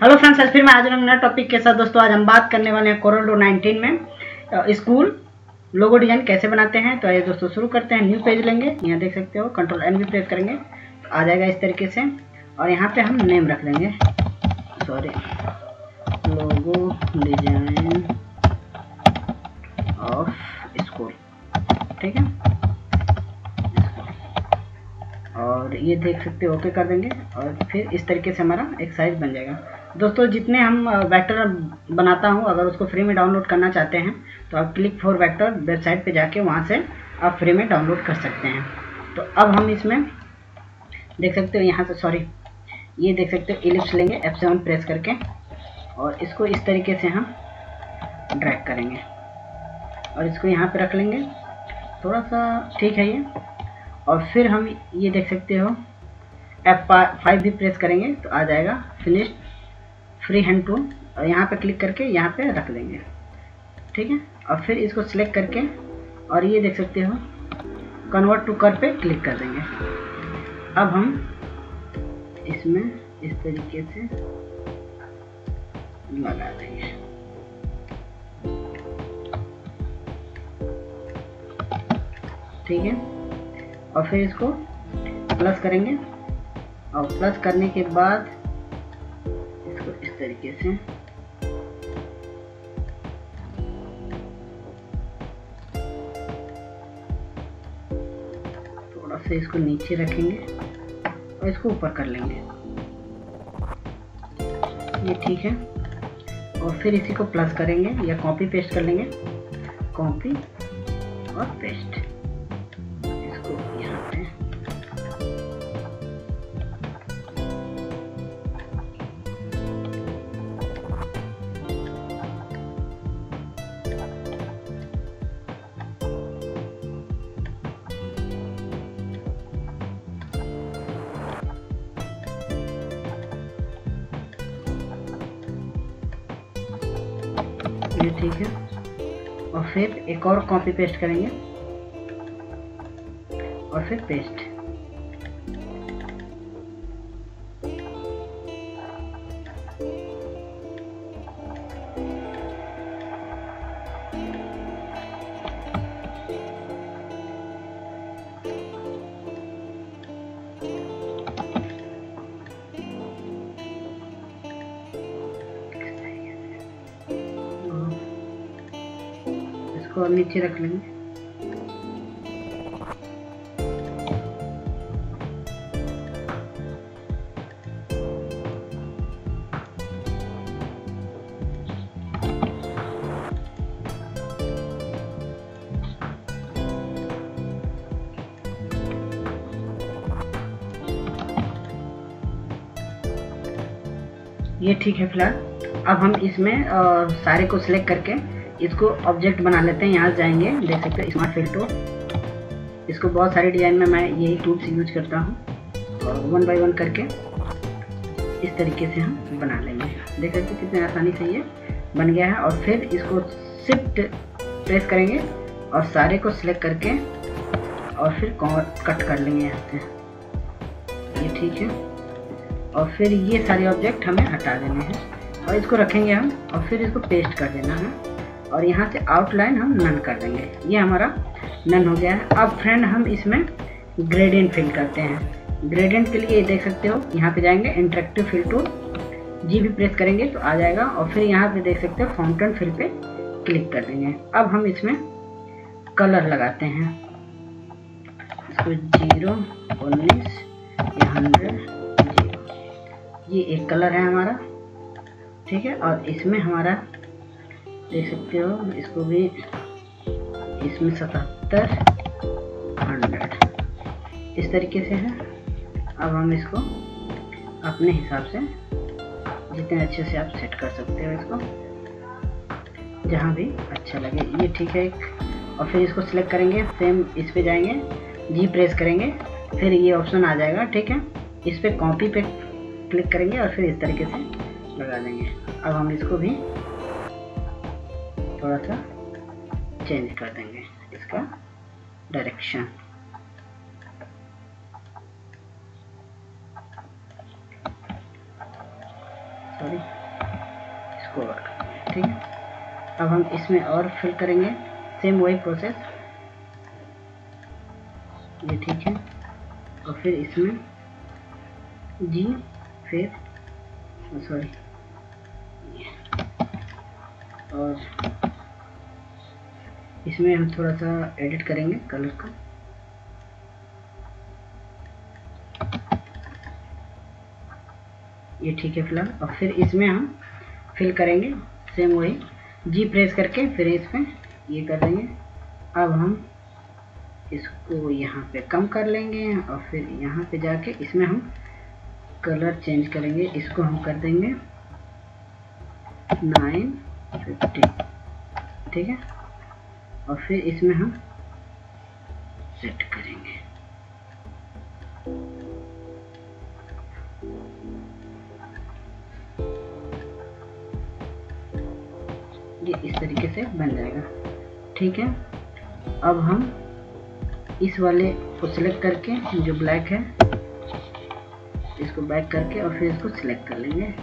Hello friends आज फिर मैं आज नए टॉपिक के साथ। दोस्तों, आज हम बात करने वाले हैं कोरल ड्रो 19 में स्कूल लोगो डिज़ाइन कैसे बनाते हैं? तो आइए दोस्तों, शुरू करते हैं। न्यू पेज लेंगे। यहाँ देख सकते हो कंट्रोल एन भी प्रेस करेंगे। तो आ जाएगा इस तरीके से। और यहाँ पे हम नेम रख लेंगे। Sorry logo design of school ठीक है? और ये देख सकते हो ओके कर देंगे। और फिर इस तरीके से हमारा एक साइज़ बन जाएगा। दोस्तों, जितने हम वेक्टर बनाता हूँ, अगर उसको फ्री में डाउनलोड करना चाहते हैं तो आप क्लिक फॉर वेक्टर वेबसाइट पे जाके वहाँ से आप फ्री में डाउनलोड कर सकते हैं। तो अब हम इसमें देख सकते हो यहाँ से सॉरी ये देख सकते हो इलिप्स लेंगे एफ़ सेवन प्रेस करके, और इसको इस तरीके से हम ड्रैग करेंगे। और इसको यहाँ पे रख लेंगे थोड़ा सा ठीक है ये। और फिर हम ये देख सकते हो एफ़ फाइव भी प्रेस करेंगे तो आ जाएगा फिनिश्ड फ्री हैंड टूल और यहाँ पे क्लिक करके यहाँ पे रख देंगे। ठीक है? और फिर इसको सिलेक्ट करके, और ये देख सकते हो कन्वर्ट टू कर पे क्लिक कर देंगे। अब हम इसमें इस तरीके से लगा देंगे। ठीक है? और फिर इसको प्लस करेंगे। और प्लस करने के बाद तरीके से। थोड़ा सा इसको नीचे रखेंगे और इसको ऊपर कर लेंगे। ये ठीक है। और फिर इसी को प्लस करेंगे या कॉपी पेस्ट कर लेंगे। कॉपी और पेस्ट ये ठीक है। और फिर एक और कॉपी पेस्ट करेंगे। और फिर पेस्ट इसको नीचे रख लेंगे। ये ठीक है फ़िलहाल। अब हम इसमें अ, सारे को सिलेक्ट करके इसको ऑब्जेक्ट बना लेते हैं, यहाँ से जाएँगे, देख सकते हैं स्मार्ट फिल टूल इसको बहुत सारे डिज़ाइन में मैं यही टूल्स यूज़ करता हूँ। और वन बाय वन करके इस तरीके से हम बना लेंगे। देख सकते कितनी आसानी से ये बन गया है। और फिर इसको शिफ्ट प्रेस करेंगे और सारे को सिलेक्ट करके और फिर कट कर लेंगे यहाँ से ये ठीक है। और फिर ये सारे ऑब्जेक्ट हमें हटा देने हैं। और इसको रखेंगे हम और फिर इसको पेस्ट कर देना है। और यहाँ से आउटलाइन हम नन कर देंगे। ये हमारा नन हो गया है। अब फ्रेंड हम इसमें ग्रेडियंट फिल करते हैं। ग्रेडियंट के लिए देख सकते हो, यहाँ पे जाएँगे इंटरेक्टिव फिल टूल जी भी प्रेस करेंगे तो आ जाएगा और फिर यहाँ पे देख सकते हो फाउंटेन फिल पे क्लिक कर देंगे। अब हम इसमें कलर लगाते हैं। इसको ज़ीरो उन्नीस हंड्रेड ये एक। कलर है हमारा, ठीक है? और इसमें हमारा देख सकते हो, इसको भी इसमें सतहत्तर हंड्रेड इस तरीके से है। अब हम इसको अपने हिसाब से जितने अच्छे से आप सेट कर सकते हो इसको, जहाँ भी अच्छा लगे। ये ठीक है और फिर इसको सिलेक्ट करेंगे सेम इस पे जाएँगे जी प्रेस करेंगे, फिर ये ऑप्शन आ जाएगा, ठीक है? इस पे कॉपी पे क्लिक करेंगे और फिर इस तरीके से लगा देंगे। अब हम इसको भी थोड़ा सा चेंज कर देंगे इसका डायरेक्शन सॉरी कोड ठीक अब हम इसमें और फिल करेंगे. सेम वही प्रोसेस ये ठीक है. और फिर इसमें जी फिर सॉरी और इसमें हम थोड़ा सा एडिट करेंगे कलर का। ये ठीक है फ़िलहाल। और फिर इसमें हम फिल करेंगे सेम वही। जी प्रेस करके फिर इसमें ये कर देंगे। अब हम इसको यहाँ पे कम कर लेंगे और फिर यहाँ पे जाके इसमें हम कलर चेंज करेंगे। इसको हम कर देंगे नाइन फिफ्टी ठीक है? और फिर इसमें हम सेट करेंगे। ये इस तरीके से बन जाएगा। ठीक है? अब हम इस वाले को सिलेक्ट करके, जो ब्लैक है, इसको बैक करके और फिर इसको सिलेक्ट कर लेंगे।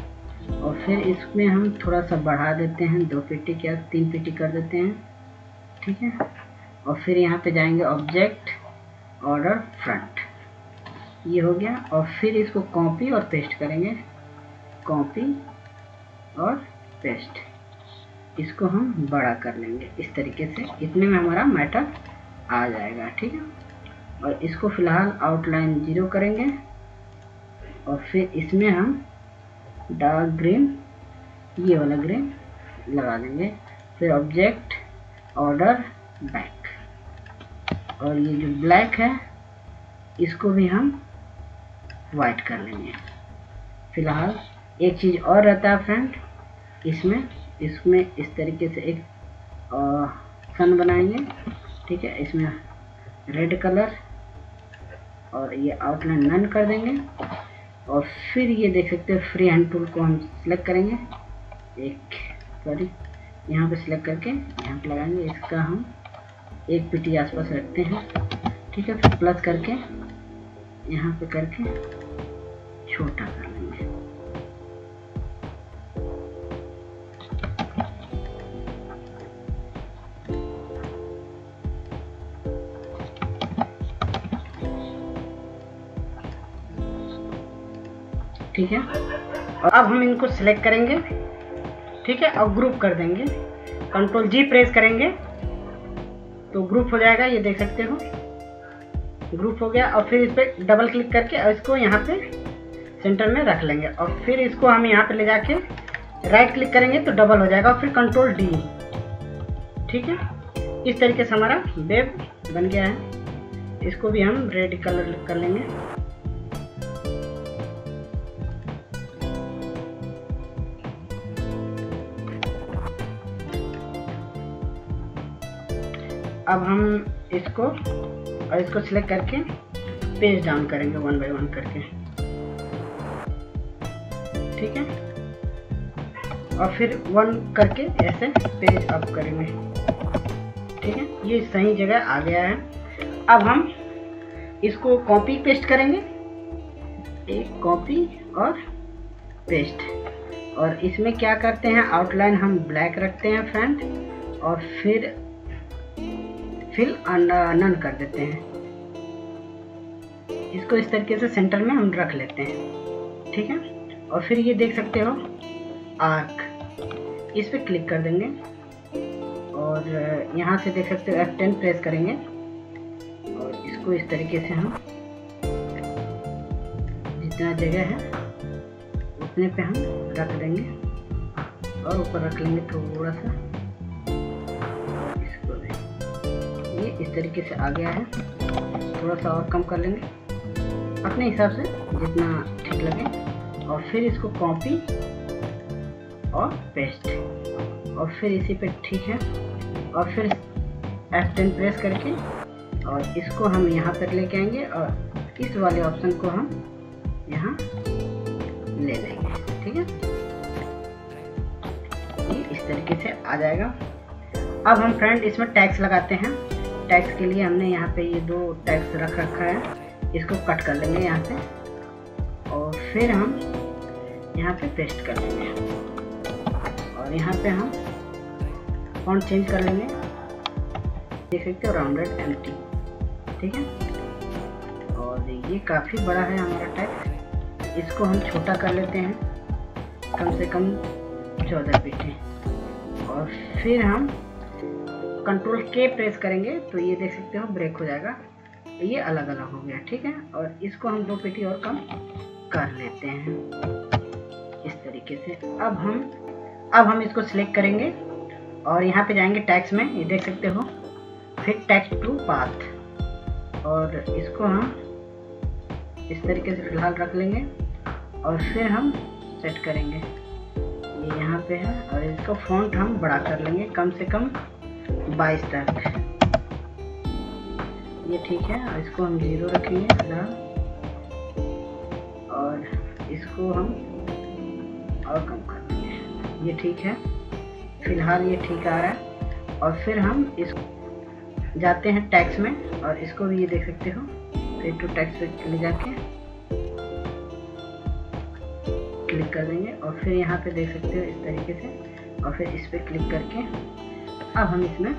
और फिर इसमें हम थोड़ा सा बढ़ा देते हैं, दो पेटी क्या, तीन पेटी कर देते हैं। ठीक है? और फिर यहाँ पे जाएँगे ऑब्जेक्ट ऑर्डर फ्रंट ये हो गया, और फिर इसको कॉपी और पेस्ट करेंगे. कॉपी और पेस्ट इसको हम बड़ा कर लेंगे. इस तरीके से इतने में हमारा मैटर आ जाएगा, ठीक है? और इसको फ़िलहाल आउटलाइन ज़ीरो करेंगे. और फिर इसमें हम डार्क ग्रीन ये वाला ग्रीन लगा देंगे. फिर ऑब्जेक्ट ऑर्डर बैक और ये जो ब्लैक है, इसको भी हम वाइट कर लेंगे। फ़िलहाल एक चीज़ और रहता है फ्रेंड इसमें इसमें इस तरीके से एक सन बनाएँगे, ठीक है? इसमें रेड कलर और ये आउटलाइन नन कर देंगे। और फिर ये देख सकते हैं फ्री हैंड टूल को हम सिलेक्ट करेंगे। एक सॉरी यहाँ पे सिलेक्ट करके यहाँ पे लगाएँगे, इसका हम एक पीटी आसपास रखते हैं। ठीक है, फिर प्लस करके यहाँ पे करके छोटा कर लेंगे। ठीक है? और अब हम इनको सिलेक्ट करेंगे। ठीक है और ग्रुप कर देंगे। कंट्रोल जी प्रेस करेंगे। तो ग्रुप हो जाएगा, ये देख सकते हो। ग्रुप हो गया, और फिर इस पर डबल क्लिक करके और इसको यहाँ पे सेंटर में रख लेंगे। और फिर इसको हम यहाँ पे ले जाके राइट क्लिक करेंगे तो डबल हो जाएगा, और फिर कंट्रोल डी ठीक है? इस तरीके से हमारा वेब बन गया है। इसको भी हम रेड कलर कर लेंगे। अब हम इसको, और इसको सिलेक्ट करके पेज डाउन करेंगे वन बाय वन करके। ठीक है? और फिर वन करके ऐसे पेज अप करेंगे। ठीक है? ये सही जगह आ गया है। अब हम इसको कॉपी पेस्ट करेंगे। एक कॉपी और पेस्ट और इसमें क्या करते हैं? आउटलाइन हम ब्लैक रखते हैं फ्रंट और फिर फिल नन कर देते हैं। इसको इस तरीके से सेंटर में हम रख लेते हैं। ठीक है? और फिर ये देख सकते हो आर्क इस पर क्लिक कर देंगे। और यहाँ से देख सकते हो F10 प्रेस करेंगे। और इसको इस तरीके से हम, जितना जगह है, उतने पे हम रख देंगे। और ऊपर रख लेंगे थोड़ा सा। इस तरीके से आ गया है। थोड़ा सा और कम कर लेंगे। अपने हिसाब से जितना ठीक लगे और फिर इसको कॉपी और पेस्ट और फिर इसी पे ठीक है। और फिर F10 प्रेस करके और इसको हम यहाँ तक लेके आएँगे और इस वाले ऑप्शन को हम यहाँ ले लेंगे। ठीक है? ये इस तरीके से आ जाएगा। अब हम फ्रेंड इसमें टैक्स लगाते हैं। टैक्स के लिए हमने यहाँ पे ये दो टैक्स रख रखा है। इसको कट कर लेंगे यहाँ से और फिर हम यहाँ पे पेस्ट कर लेंगे। और और यहाँ पे हम फॉन्ट चेंज कर लेंगे। देख सकते हो राउंडेड एम ठीक है? और ये काफ़ी बड़ा है हमारा टैक्स इसको हम छोटा कर लेते हैं। कम से कम चौदह पीठे और फिर हम कंट्रोल के प्रेस करेंगे तो ये देख सकते हो ब्रेक हो जाएगा। ये अलग अलग हो गया, ठीक है? और इसको हम दो पेटी और कम कर लेते हैं। इस तरीके से। अब हम अब हम इसको सिलेक्ट करेंगे और यहाँ पे जाएँगे टैक्स में। ये देख सकते हो, फिर टैक्स टू पाथ और इसको हम इस तरीके से फ़िलहाल रख लेंगे और फिर हम सेट करेंगे। ये यहाँ पे है और इसका फॉन्ट हम बड़ा कर लेंगे, कम से कम 22 तक। ये ठीक है, इसको हम ज़ीरो रखेंगे फ़िलहाल और इसको हम और कम कर देंगे। ये ठीक है। फ़िलहाल ये ठीक आ रहा है। और फिर हम इस जाते हैं टैक्स में, और इसको भी ये देख सकते हो। फिर टू टैक्स पे ले जाके क्लिक कर देंगे। और फिर यहाँ पे देख सकते हो इस तरीके से। और फिर इस पर क्लिक करके अब हम इसमें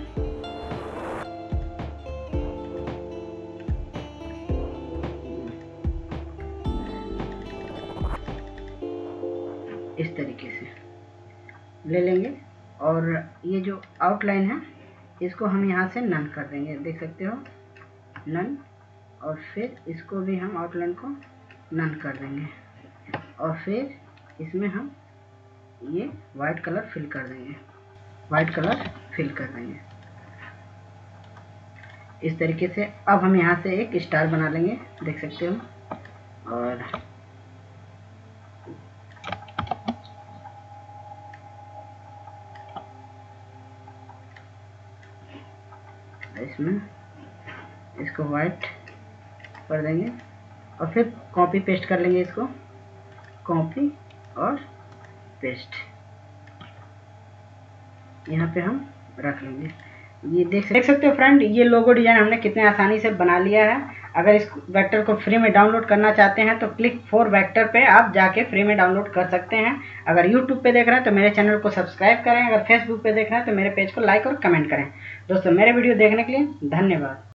इस तरीके से ले लेंगे। और ये जो आउटलाइन है, इसको हम यहाँ से नन कर देंगे। देख सकते हो? नन और फिर इसको भी हम आउटलाइन को नन कर देंगे। और फिर इसमें हम ये वाइट कलर फिल कर देंगे। वाइट कलर फिल कर देंगे इस तरीके से अब हम यहाँ से एक स्टार बना लेंगे, देख सकते हो। और इसमें इसको वाइट कर देंगे। और फिर कॉपी पेस्ट कर लेंगे इसको। कॉपी और पेस्ट यहाँ पे हम रख लेंगे। ये देख देख सकते हो फ्रेंड ये लोगो डिज़ाइन हमने कितने आसानी से बना लिया है। अगर इस वेक्टर को फ्री में डाउनलोड करना चाहते हैं तो क्लिक फोर वेक्टर पे आप जाके फ्री में डाउनलोड कर सकते हैं। अगर यूट्यूब पे देख रहे हैं तो मेरे चैनल को सब्सक्राइब करें। अगर फेसबुक पे देख रहे हैं तो मेरे पेज को लाइक और कमेंट करें। दोस्तों, मेरे वीडियो देखने के लिए धन्यवाद।